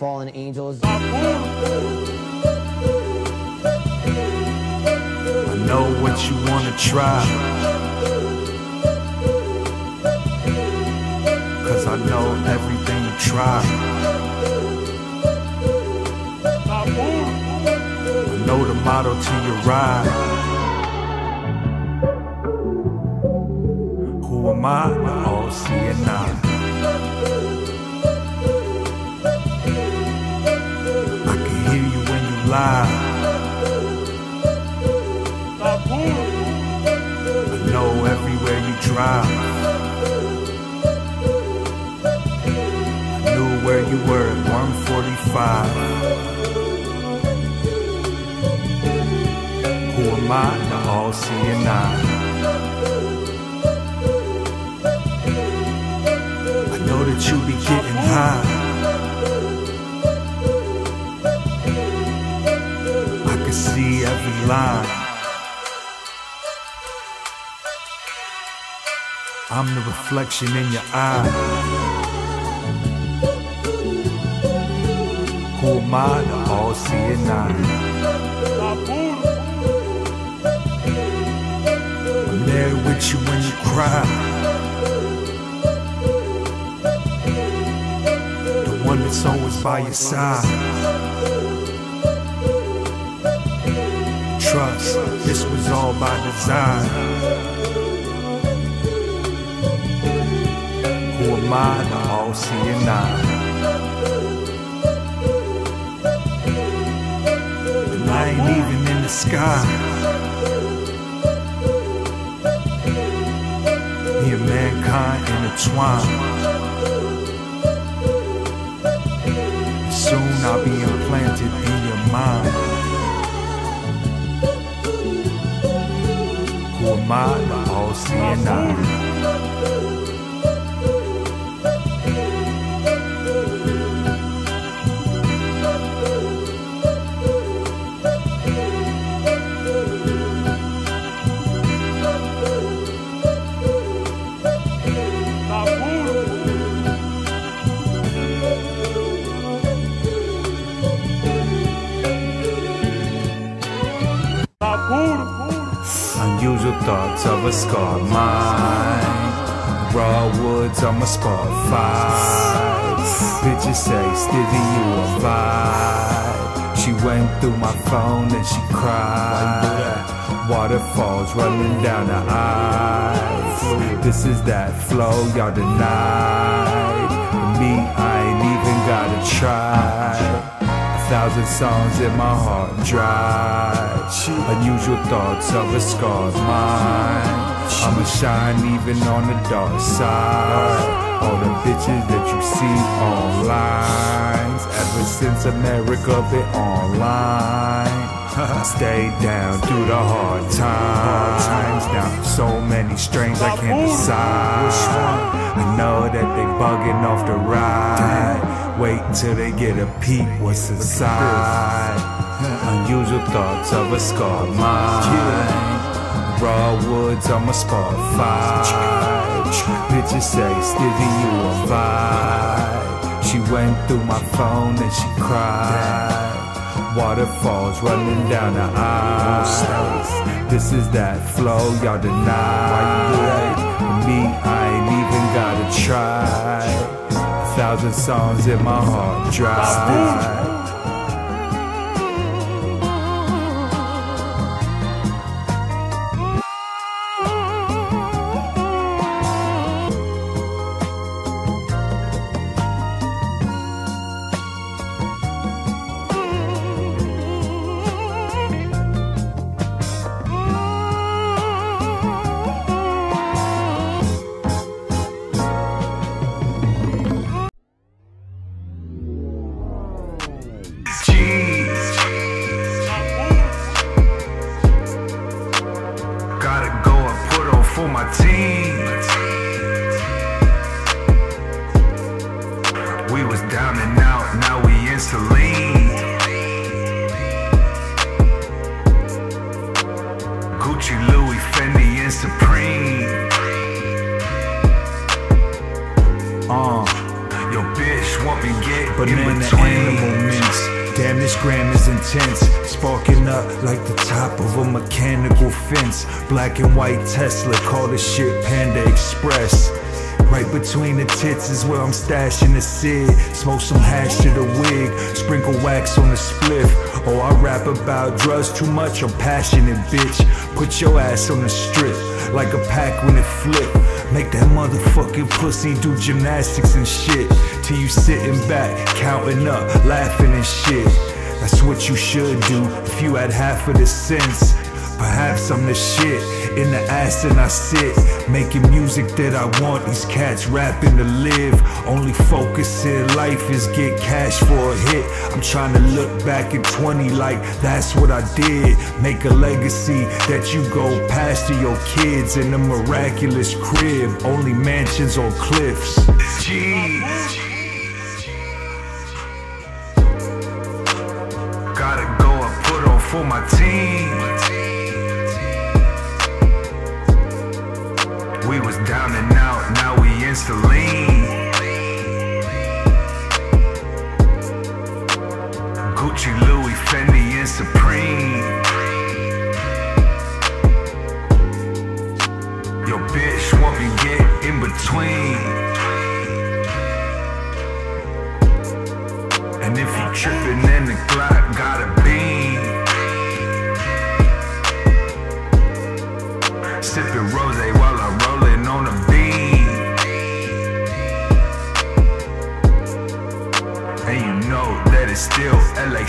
fallen angels. I know what you wanna try. Cause I know everything you try. I know the motto to your ride. Who am I? Oh, see it now. Lie. I know everywhere you drive. I knew where you were at 145. Who am I? The all seeing eye. I know that you be getting high. See line. I'm the reflection in your eye. Who am I? The all seeing eye. I'm there with you when you cry. The one that's always by your side. Trust, this was all by design. Who am I? to all seeing eye. And I ain't even in the sky. And mankind intertwined. Soon I'll be implanted in your mind. The all seeing eye. A scarred mind. Raw woods on my spot. Bitches say, Stevie, you a vibe. She went through my phone and she cried. Waterfalls running down her eyes. This is that flow y'all denied. Me, I ain't even gotta try. Thousand songs in my heart dry. Unusual thoughts of a scarred mind. I'ma shine even on the dark side. All the bitches that you see online. Ever since America been online. Stay down through the hard times. Now so many strains I can't decide. I know that they bugging off the ride. Wait till they get a peep what's inside. Unusual thoughts of a scarred mind. Raw woods on my spot five. Bitches say, Stevie, you a vibe. She went through my phone and she cried. Waterfalls running down her eyes. This is that flow y'all deny. Me, I ain't even gotta try. A thousand songs in my heart dry. Intense. Sparking up like the top of a mechanical fence. Black and white Tesla, call the shit Panda Express. Right between the tits is where I'm stashing the Sid. Smoke some hash to the wig, sprinkle wax on the spliff. Oh, I rap about drugs too much, I'm passionate, bitch. Put your ass on the strip, like a pack when it flip. Make that motherfucking pussy do gymnastics and shit. Till you sitting back, counting up, laughing and shit. That's what you should do if you had half of the sense. Perhaps I'm the shit in the ass and I sit making music that I want. These cats rapping to live. Only focus in life is get cash for a hit. I'm trying to look back at 20 like that's what I did. Make a legacy that you go past to your kids in a miraculous crib. Only mansions on cliffs. Jeez. For my team. We was down and out, now we in Celine. Gucci, Louis, Fendi, and Supreme. Your bitch want me get in between. And if you trippin', then the Glock got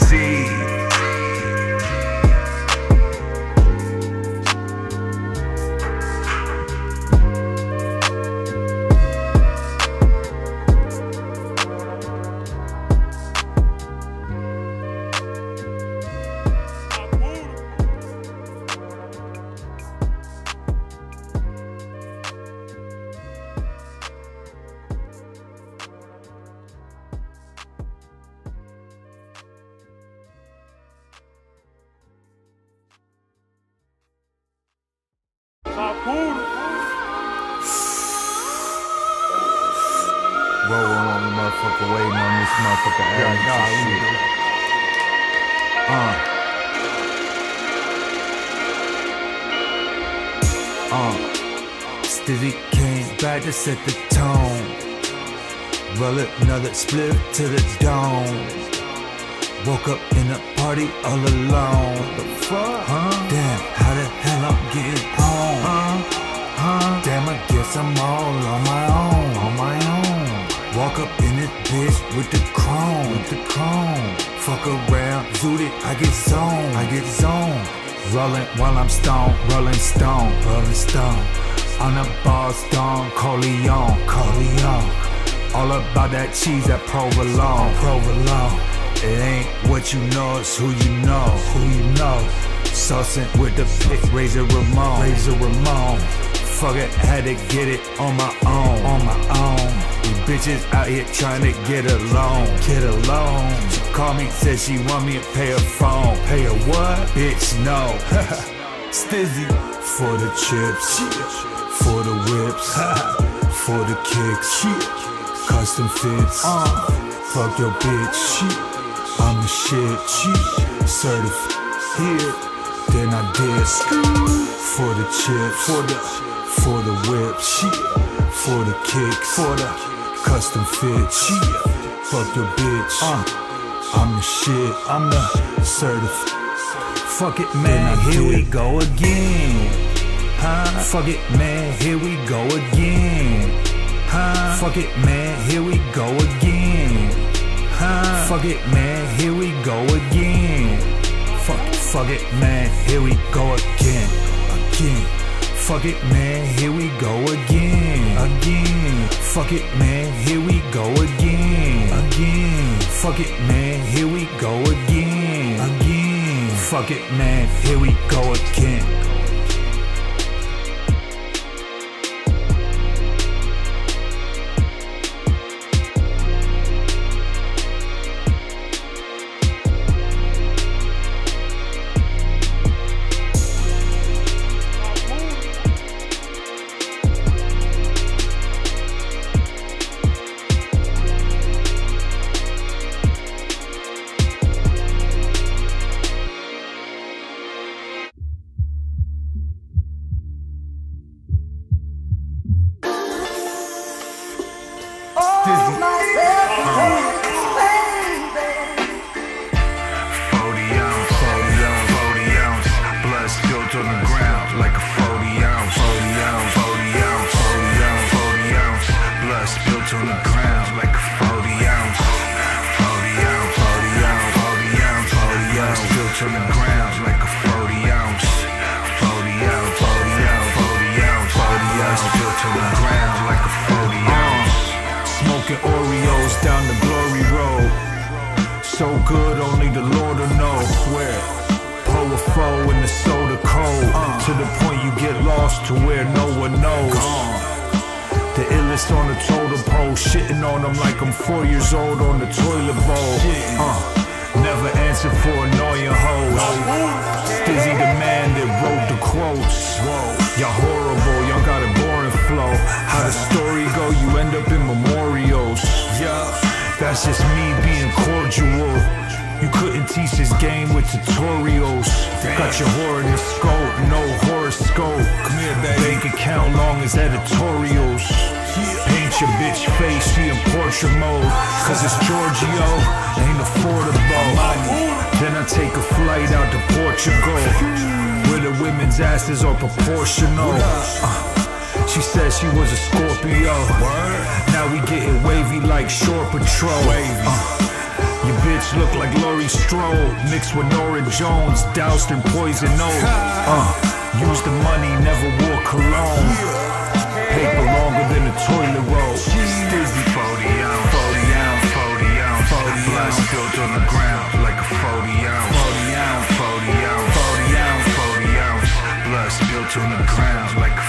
LAC. Uh. Stizzy came back to set the tone. Roll it, another split to the dome. Woke up in a party all alone. The fuck? Huh? Damn, how the hell I'm getting home? Huh? Huh? Damn, I guess I'm all on my own, on my own. Walk up in this bitch with the chrome, with the chrome. Fuck around, zoot it, I get zone, I get zone. Rolling while I'm stone, rolling stone, rolling stone. On the bar stone, Corleone, Corleone. All about that cheese, that provolone, provolone. It ain't what you know, it's who you know, who you know. Saucing with the pick, Razor Ramon, Razor Ramon. Fuck it, had to get it on my own, on my own. These bitches out here trying to get along, get along. She called me, said she want me to pay her phone. Pay her what? Bitch, no. Stizzy for the chips, for the whips, for the kicks, custom fits. Fuck your bitch, I'm the shit, certified here. Then I did for the chips, for the for the whip, for the kicks, for the custom fit, fuck your bitch. Uh, I'm the shit, I'm the certified. Fuck it, man, here we go again. Huh? Fuck it, man, here we go again. Huh? Fuck it, man, here we go again. Huh? Fuck it, man, here we go again. Fuck, fuck it, man, here we go again, again. Fuck it, man, here we go again, again. Fuck it, man, here we go again, again. Fuck it, man, here we go again, again. Fuck it, man, here we go again. On the ground like a 40 ounce. 40 ounce, 40 ounce, 40 ounce, 40 ounce. Built on the ground like a 40 ounce. Smoking Oreos down the glory road. So good, only the Lord will know. Swear. Pour a foe in the soda cold. To the point you get lost to where no one knows. The illest on the totem pole, shitting on them like I'm four years old on the toilet bowl. Uh, never answer for annoying hoes. Stizzy the man that wrote the quotes. Y'all horrible, y'all got a boring flow. How the story go, you end up in memorials. That's just me being cordial. You couldn't teach this game with tutorials. Got your whore in the scope, no horoscope. Come here, baby. Bank account long as editorials. Paint your bitch face, she in portrait mode. Cause it's Giorgio, ain't affordable. Then I take a flight out to Portugal. Where the women's asses are proportional. Uh, she said she was a Scorpio. Now we getting wavy like Shore Patrol. Uh, your bitch look like Laurie Strode mixed with Norah Jones, doused in poison oak. Uh, use the money, never wore cologne. Paper in the toilet roll. Stizzy 40 ounce, 40 ounce, 40 ounce. 40 ounce Blood spilled on the ground like a 40 ounce. 40 ounce, 40 ounce, 40 ounce, 40 ounce. Blood spilled on the ground like a